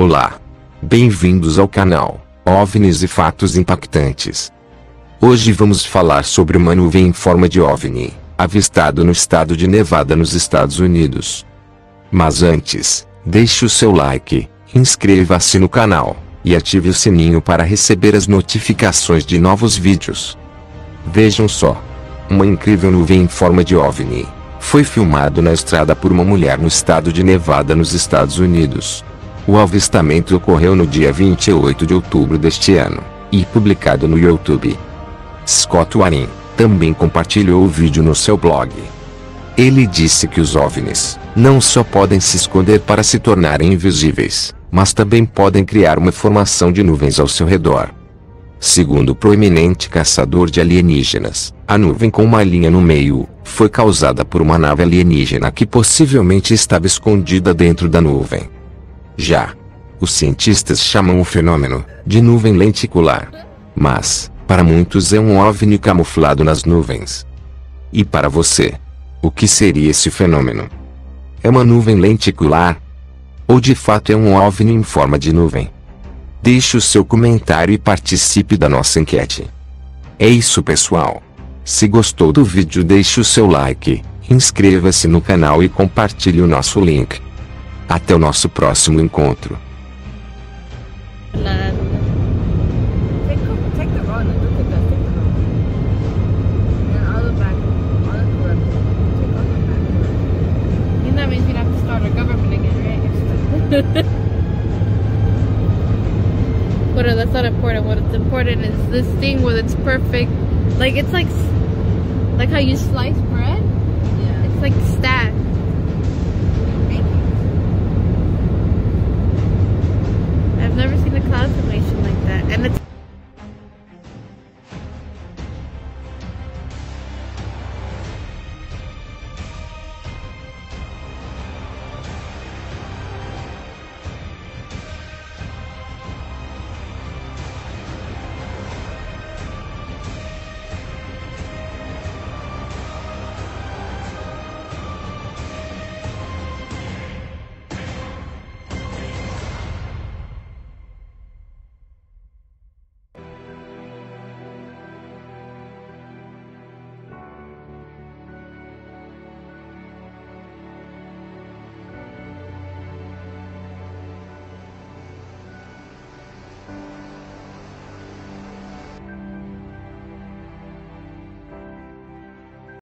Olá! Bem-vindos ao canal OVNIs e Fatos Impactantes. Hoje vamos falar sobre uma nuvem em forma de OVNI, avistado no estado de Nevada nos Estados Unidos. Mas antes, deixe o seu like, inscreva-se no canal, e ative o sininho para receber as notificações de novos vídeos. Vejam só! Uma incrível nuvem em forma de OVNI foi filmado na estrada por uma mulher no estado de Nevada nos Estados Unidos. O avistamento ocorreu no dia 28 de outubro deste ano, e publicado no YouTube. Scott Waring também compartilhou o vídeo no seu blog. Ele disse que os OVNIs não só podem se esconder para se tornarem invisíveis, mas também podem criar uma formação de nuvens ao seu redor. Segundo o proeminente caçador de alienígenas, a nuvem com uma linha no meio foi causada por uma nave alienígena que possivelmente estava escondida dentro da nuvem. Já os cientistas chamam o fenômeno de nuvem lenticular. Mas, para muitos é um OVNI camuflado nas nuvens. E para você? O que seria esse fenômeno? É uma nuvem lenticular? Ou de fato é um OVNI em forma de nuvem? Deixe o seu comentário e participe da nossa enquete. É isso pessoal. Se gostou do vídeo deixe o seu like, inscreva-se no canal e compartilhe o nosso link. Até o nosso próximo encontro. But that's not important. What's important is this thing with its perfect, like it's like, like how you slice bread. contemplation like that. And it's